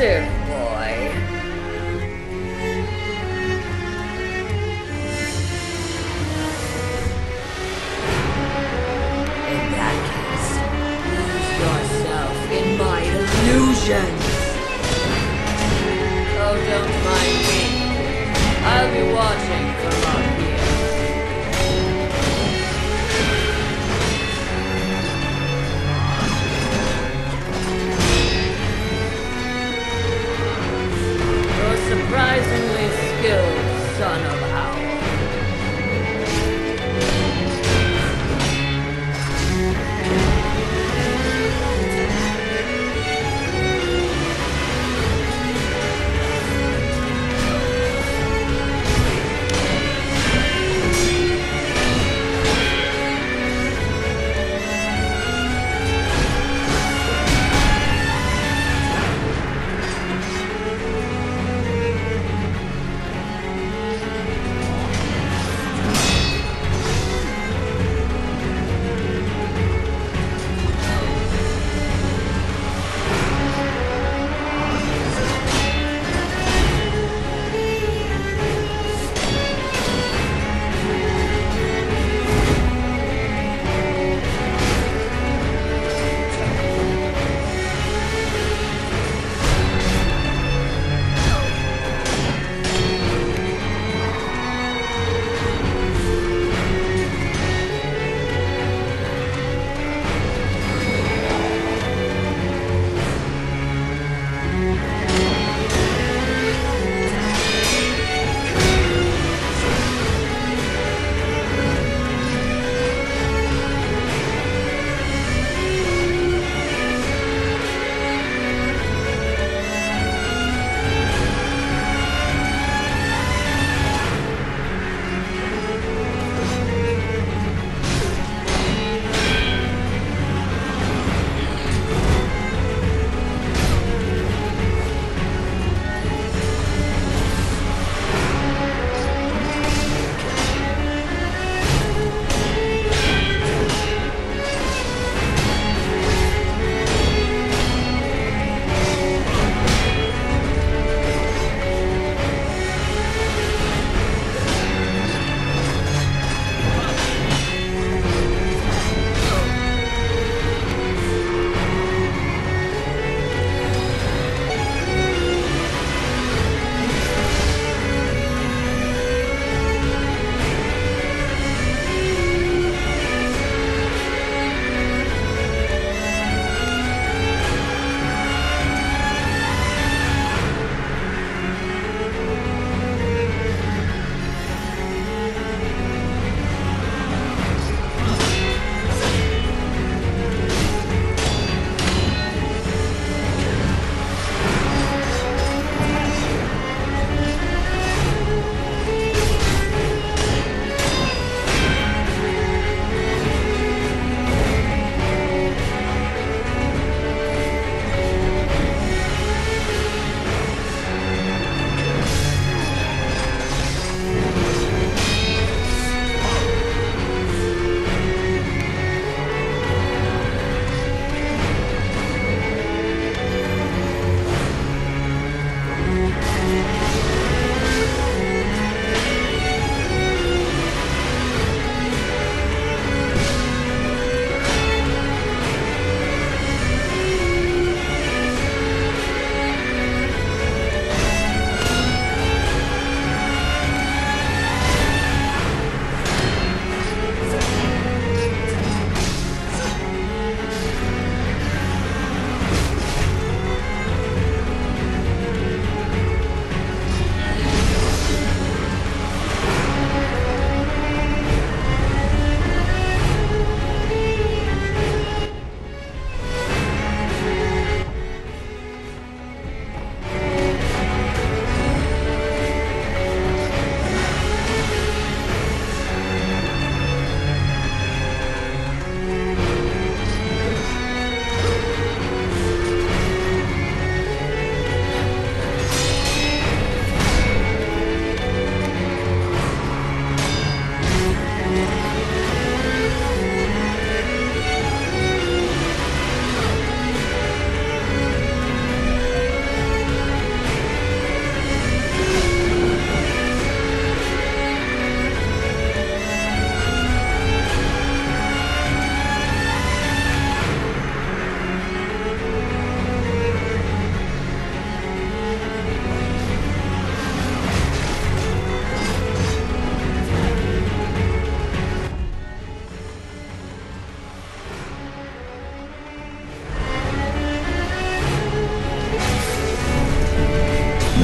impressive, 完成了吧。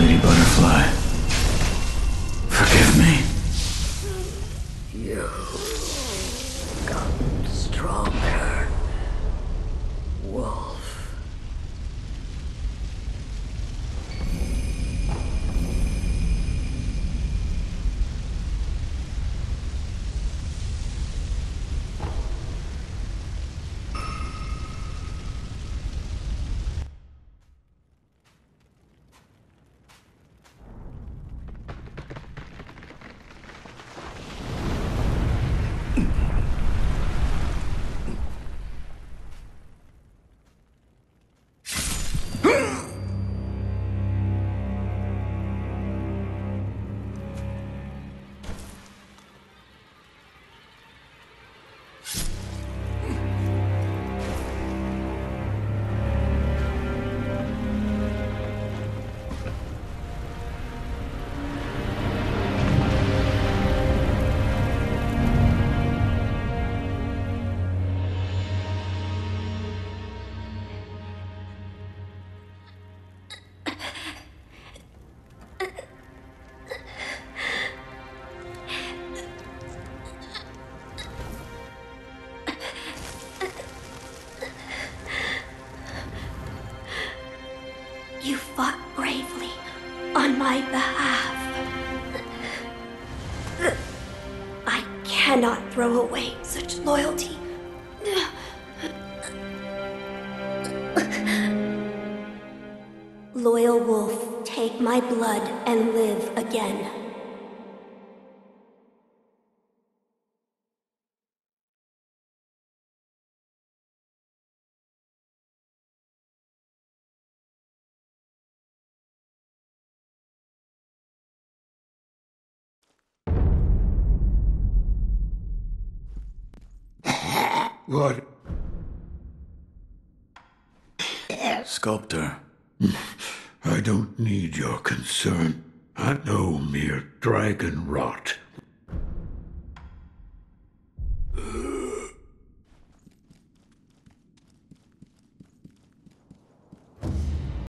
lady butterfly. Fought bravely on my behalf. I cannot throw away such loyalty. Loyal wolf, take my blood and live again. What? Sculptor. I don't need your concern. I know mere dragon rot.